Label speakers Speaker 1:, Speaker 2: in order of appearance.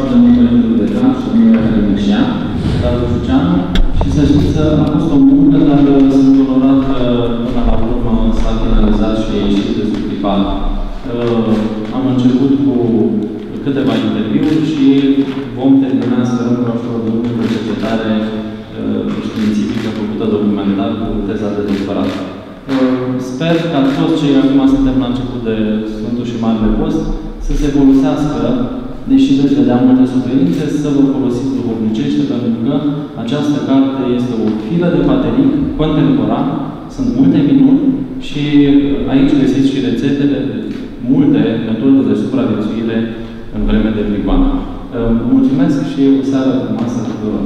Speaker 1: foarte mult Părintele Decan și domnul academician, Radu Juceanu, și să știți că a fost o muncă, dar sunt onorat că până la urmă s-a finalizat și a ieșit destructivat. Am început cu câteva interviuri și vom termina, sperăm, cu ajutorul de muncă cercetare științifică făcută documentar cu teza de doctorat. Sper ca toți cei acum suntem la început de Sfântul și Marele Post să se folosească, deși veți vedea multe suferințe, să vă folosiți duhovnicește, pentru că această carte este o filă de pateric contemporan, sunt multe minuni și aici găsiți și rețetele, multe metode de supraviețuire în vreme de prigoană. Mulțumesc și o seară frumoasă tuturor!